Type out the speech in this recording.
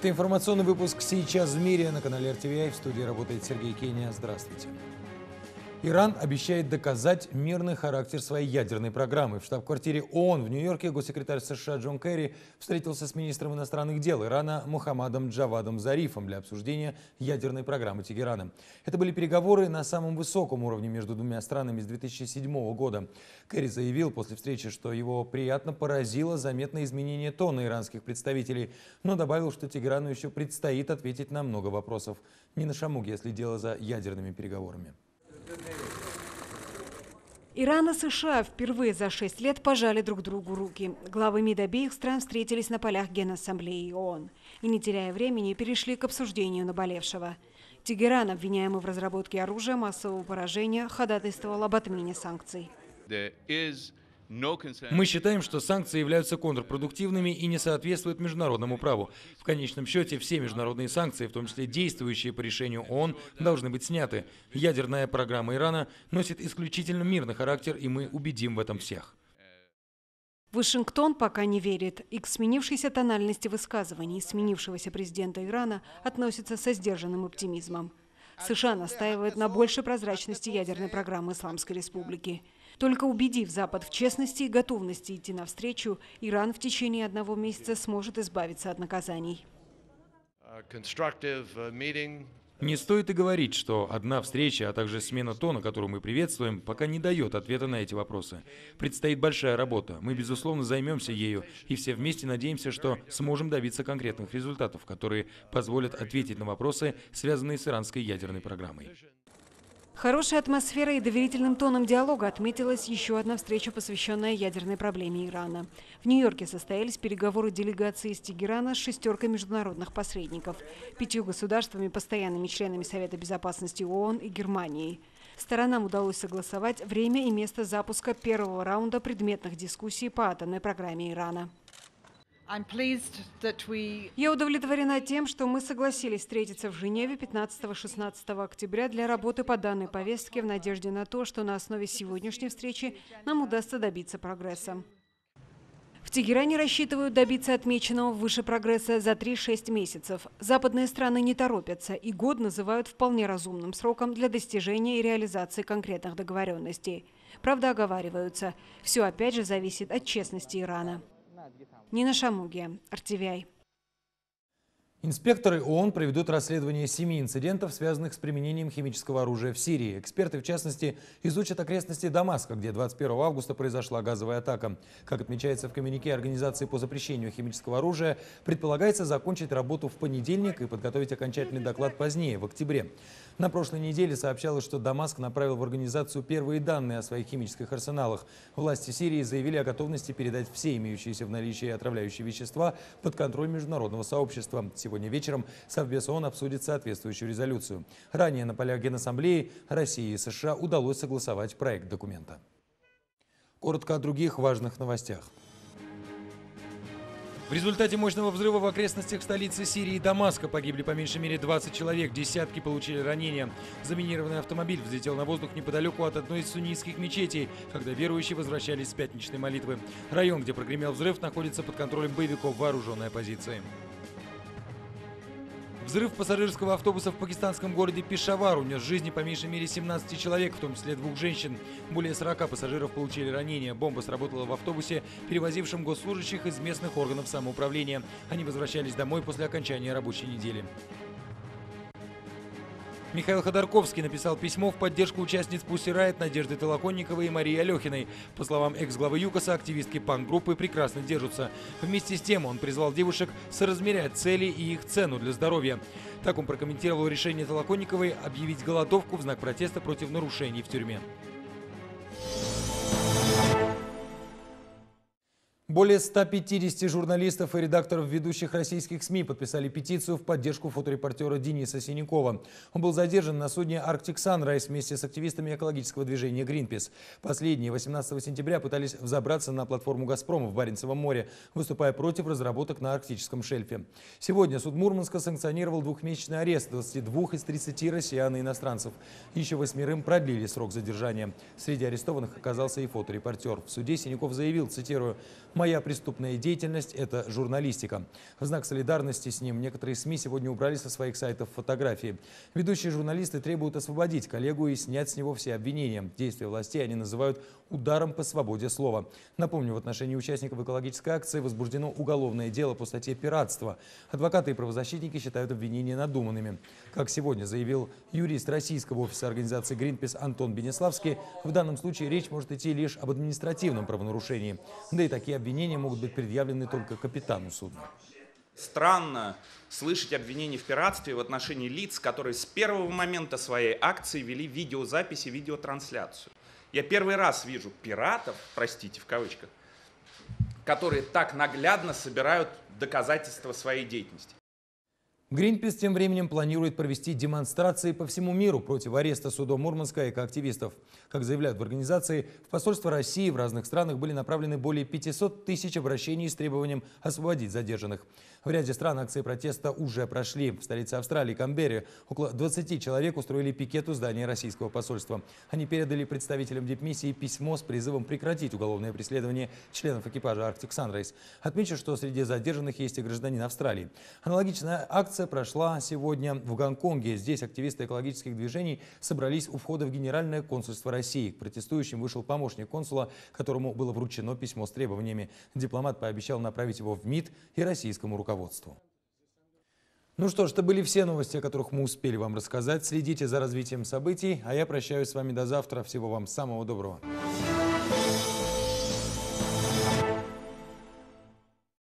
Это информационный выпуск «Сейчас в мире» на канале RTVI. В студии работает Сергей Кения. Здравствуйте. Иран обещает доказать мирный характер своей ядерной программы. В штаб-квартире ООН в Нью-Йорке госсекретарь США Джон Керри встретился с министром иностранных дел Ирана Мухаммадом Джавадом Зарифом для обсуждения ядерной программы Тегерана. Это были переговоры на самом высоком уровне между двумя странами с 2007 года. Керри заявил после встречи, что его приятно поразило заметное изменение тона иранских представителей, но добавил, что Тегерану еще предстоит ответить на много вопросов. Нина Шамуги следила за ядерными переговорами. Иран и США впервые за шесть лет пожали друг другу руки. Главы МИД обеих стран встретились на полях Генассамблеи ООН и, не теряя времени, перешли к обсуждению наболевшего. Тегеран, обвиняемый в разработке оружия массового поражения, ходатайствовал об отмене санкций. Мы считаем, что санкции являются контрпродуктивными и не соответствуют международному праву. В конечном счете, все международные санкции, в том числе действующие по решению ООН, должны быть сняты. Ядерная программа Ирана носит исключительно мирный характер, и мы убедим в этом всех. Вашингтон пока не верит и к сменившейся тональности высказываний сменившегося президента Ирана относится со сдержанным оптимизмом. США настаивают на большей прозрачности ядерной программы Исламской Республики. Только убедив Запад в честности и готовности идти навстречу, Иран в течение одного месяца сможет избавиться от наказаний. Uh, не стоит и говорить, что одна встреча, а также смена тона, которую мы приветствуем, пока не дает ответа на эти вопросы. Предстоит большая работа. Мы, безусловно, займемся ею, и все вместе надеемся, что сможем добиться конкретных результатов, которые позволят ответить на вопросы, связанные с иранской ядерной программой. Хорошей атмосферой и доверительным тоном диалога отметилась еще одна встреча, посвященная ядерной проблеме Ирана. В Нью-Йорке состоялись переговоры делегации из Тегерана с шестеркой международных посредников, пятью государствами, постоянными членами Совета безопасности ООН и Германией. Сторонам удалось согласовать время и место запуска первого раунда предметных дискуссий по атомной программе Ирана. Я удовлетворена тем, что мы согласились встретиться в Женеве 15-16 октября для работы по данной повестке в надежде на то, что на основе сегодняшней встречи нам удастся добиться прогресса. В Тегеране рассчитывают добиться отмеченного выше прогресса за 3-6 месяцев. Западные страны не торопятся и год называют вполне разумным сроком для достижения и реализации конкретных договоренностей. Правда, оговариваются. Все опять же зависит от честности Ирана. Нина Шамуги, RTVI. Инспекторы ООН проведут расследование семи инцидентов, связанных с применением химического оружия в Сирии. Эксперты, в частности, изучат окрестности Дамаска, где 21 августа произошла газовая атака. Как отмечается в коммюнике Организации по запрещению химического оружия, предполагается закончить работу в понедельник и подготовить окончательный доклад позднее, в октябре. На прошлой неделе сообщалось, что Дамаск направил в организацию первые данные о своих химических арсеналах. Власти Сирии заявили о готовности передать все имеющиеся в наличии отравляющие вещества под контроль международного сообщества. Сегодня вечером Совбез ООН обсудит соответствующую резолюцию. Ранее на полях Генассамблеи России и США удалось согласовать проект документа. Коротко о других важных новостях. В результате мощного взрыва в окрестностях столицы Сирии Дамаска погибли по меньшей мере 20 человек, десятки получили ранения. Заминированный автомобиль взлетел на воздух неподалеку от одной из суннитских мечетей, когда верующие возвращались с пятничной молитвы. Район, где прогремел взрыв, находится под контролем боевиков вооруженной оппозиции. Взрыв пассажирского автобуса в пакистанском городе Пешавар унес жизни по меньшей мере 17 человек, в том числе двух женщин. Более 40 пассажиров получили ранения. Бомба сработала в автобусе, перевозившем госслужащих из местных органов самоуправления. Они возвращались домой после окончания рабочей недели. Михаил Ходорковский написал письмо в поддержку участниц Пусси Райт Надежды Толоконниковой и Марии Алехиной. По словам экс-главы ЮКОСа, активистки панк-группы прекрасно держатся. Вместе с тем он призвал девушек соразмерять цели и их цену для здоровья. Так он прокомментировал решение Толоконниковой объявить голодовку в знак протеста против нарушений в тюрьме. Более 150 журналистов и редакторов ведущих российских СМИ подписали петицию в поддержку фоторепортера Дениса Синякова. Он был задержан на судне «Арктик Санрайз» вместе с активистами экологического движения «Гринпис». Последние 18 сентября пытались взобраться на платформу «Газпрома» в Баренцевом море, выступая против разработок на арктическом шельфе. Сегодня суд Мурманска санкционировал двухмесячный арест 22 из 30 россиян и иностранцев. Еще восьмерым продлили срок задержания. Среди арестованных оказался и фоторепортер. В суде Синяков заявил, цитирую, «Моя преступная деятельность – это журналистика». В знак солидарности с ним некоторые СМИ сегодня убрали со своих сайтов фотографии. Ведущие журналисты требуют освободить коллегу и снять с него все обвинения. Действия властей они называют ударом по свободе слова. Напомню, в отношении участников экологической акции возбуждено уголовное дело по статье «Пиратство». Адвокаты и правозащитники считают обвинения надуманными. Как сегодня заявил юрист российского офиса организации Greenpeace Антон Бенеславский, в данном случае речь может идти лишь об административном правонарушении. Да и такие обвинения могут быть предъявлены только капитану судна. Странно слышать обвинения в пиратстве в отношении лиц, которые с первого момента своей акции вели видеозаписи, видеотрансляцию. Я первый раз вижу пиратов, простите, в кавычках, которые так наглядно собирают доказательства своей деятельности. Гринпис тем временем планирует провести демонстрации по всему миру против ареста судом Мурманска экоактивистов. Как заявляют в организации, в посольство России в разных странах были направлены более 500 тысяч обращений с требованием освободить задержанных. В ряде стран акции протеста уже прошли. В столице Австралии, Канберре, около 20 человек устроили пикет у здания российского посольства. Они передали представителям дипмиссии письмо с призывом прекратить уголовное преследование членов экипажа Arctic Sunrise. Отмечу, что среди задержанных есть и гражданин Австралии. Аналогичная акция Акция прошла сегодня в Гонконге. Здесь активисты экологических движений собрались у входа в Генеральное консульство России. К протестующим вышел помощник консула, которому было вручено письмо с требованиями. Дипломат пообещал направить его в МИД и российскому руководству. Ну что ж, это были все новости, о которых мы успели вам рассказать. Следите за развитием событий, а я прощаюсь с вами до завтра. Всего вам самого доброго.